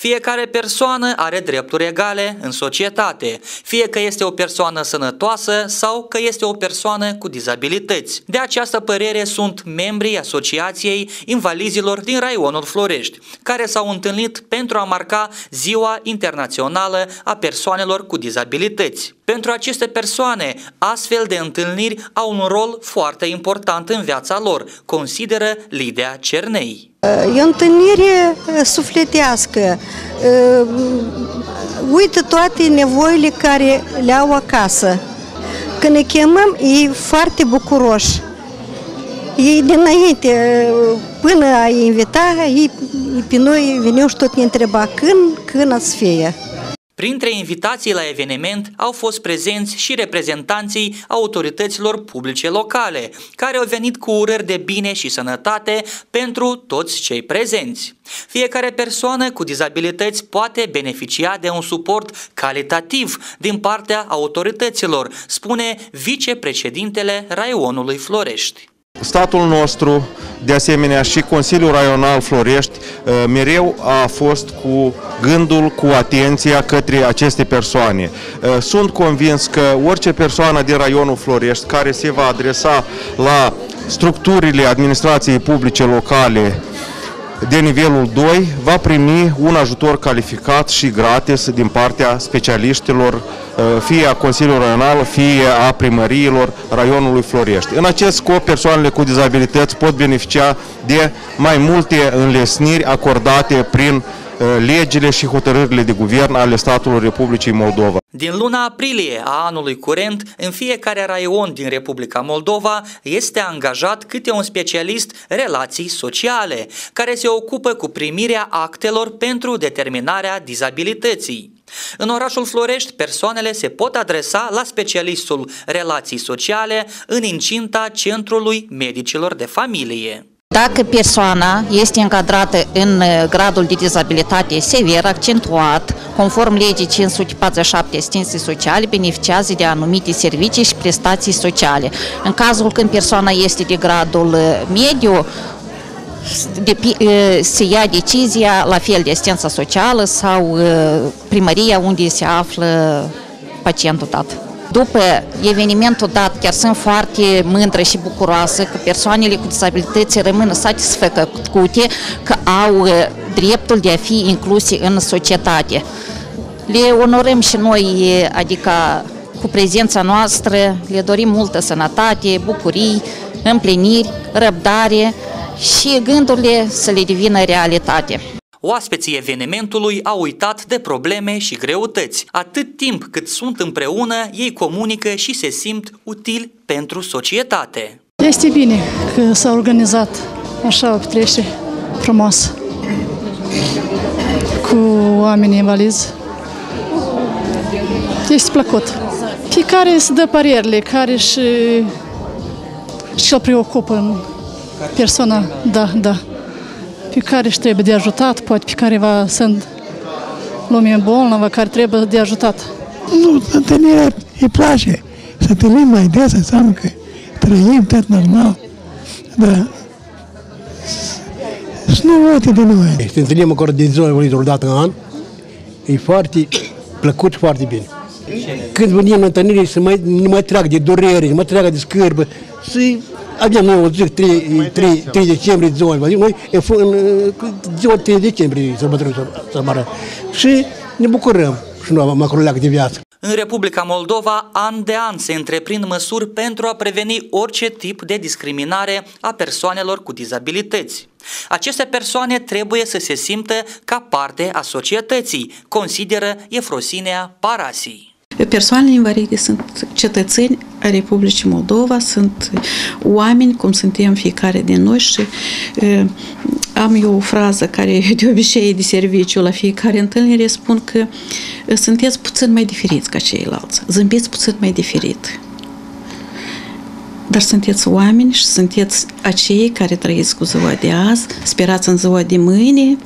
Fiecare persoană are drepturi egale în societate, fie că este o persoană sănătoasă sau că este o persoană cu dizabilități. De această părere sunt membrii Asociației Invalizilor din raionul Florești, care s-au întâlnit pentru a marca Ziua Internațională a Persoanelor cu Dizabilități. Pentru aceste persoane, astfel de întâlniri au un rol foarte important în viața lor, consideră Lidia Cernei. E o întâlnire sufletească, uită toate nevoile care le au acasă. Când ne chemăm, e foarte bucuroși. Ei dinainte, până a invita, ei pe noi veneau și tot ne întreba când, când ați fie. Printre invitații la eveniment au fost prezenți și reprezentanții autorităților publice locale, care au venit cu urări de bine și sănătate pentru toți cei prezenți. Fiecare persoană cu dizabilități poate beneficia de un suport calitativ din partea autorităților, spune vicepreședintele Raionului Florești. Statul nostru, de asemenea și Consiliul Raional Florești, uh, mereu a fost cu gândul, cu atenția către aceste persoane. Uh, sunt convins că orice persoană din raionul Florești care se va adresa la structurile administrației publice locale de nivelul 2 va primi un ajutor calificat și gratis din partea specialiștilor, uh, fie a Consiliului Raional, fie a primăriilor raionului Florești. În acest scop, persoanele cu dizabilități pot beneficia de mai multe înlesniri acordate prin uh, legile și hotărârile de guvern ale statului Republicii Moldova. Din luna aprilie a anului curent, în fiecare raion din Republica Moldova este angajat câte un specialist relații sociale, care se ocupă cu primirea actelor pentru determinarea dizabilității. În orașul Florești, persoanele se pot adresa la specialistul relații sociale în incinta Centrului Medicilor de Familie. Dacă persoana este încadrată în uh, gradul de dizabilitate sever accentuat, conform legii 547 asistențe sociale, beneficiază de anumite servicii și prestații sociale. În cazul când persoana este de gradul uh, mediu, de, uh, se ia decizia la fel de asistență socială sau primăria unde se află pacientul dat. După evenimentul dat, chiar sunt foarte mândră și bucuroasă că persoanele cu dizabilități rămân satisfăcute că au uh, dreptul de a fi incluse în societate. Le onorăm și noi, adică cu prezența noastră, le dorim multă sănătate, bucurii, împliniri, răbdare și gândurile să le devină realitate. Oaspeții evenimentului au uitat de probleme și greutăți. Atât timp cât sunt împreună, ei comunică și se simt utili pentru societate. Este bine că s-a organizat așa o petrecere frumoasă cu oamenii invalizi. Este plăcut. Fiecare se dă parierile care și, și îl preocupă în persoana, da, da pe care își trebuie de ajutat, poate pe careva sunt lume bolnavă care trebuie de ajutat. Nu, întâlnirea îi place. Să întâlnim mai des, înseamnă că trăim tot normal. Da. Și nu uite de noi. Să întâlnim acolo din ziua o dată în an. E foarte plăcut și foarte bine. Când venim în întâlnire să mai, nu mai trag de durere, nu mai trag de scârbă, să Abia noi o zic 3, 3, 3 decembrie ziua noi e în ziua 3 decembrie sărbătorim sărbătoare. Și ne bucurăm și noi am acolo de viață. În Republica Moldova, an de an se întreprind măsuri pentru a preveni orice tip de discriminare a persoanelor cu dizabilități. Aceste persoane trebuie să se simtă ca parte a societății, consideră Efrosinea Parasii. Persoanele invalide sunt cetățeni a Republicii Moldova, sunt oameni cum suntem fiecare din noi și am eu o frază care de obicei e de serviciu la fiecare întâlnire, spun că sunteți puțin mai diferiți ca ceilalți, zâmbiți puțin mai diferit. Dar sunteți oameni și sunteți acei care trăiți cu ziua de azi, sperați în ziua de mâine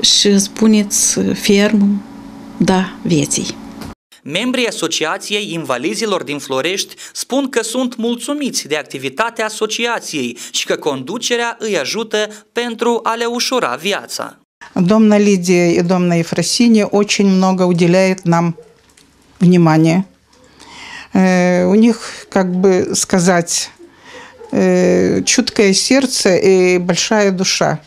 și spuneți ferm da vieții. Membrii Asociației Invalizilor din Florești spun că sunt mulțumiți de activitatea asociației și că conducerea îi ajută pentru a le ușura viața. Домна Лидия и Домна Ефросиния очень много уделяет нам внимания. Э, У них, как бы сказать, э, чуткое сердце и большая душа.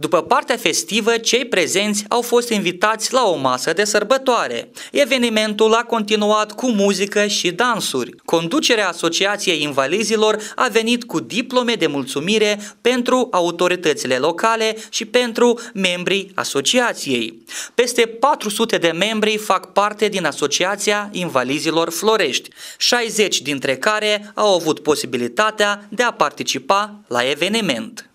După partea festivă, cei prezenți au fost invitați la o masă de sărbătoare. Evenimentul a continuat cu muzică și dansuri. Conducerea Asociației Invalizilor a venit cu diplome de mulțumire pentru autoritățile locale și pentru membrii asociației. Peste 400 de membri fac parte din Asociația Invalizilor Florești, 60 dintre care au avut posibilitatea de a participa la eveniment.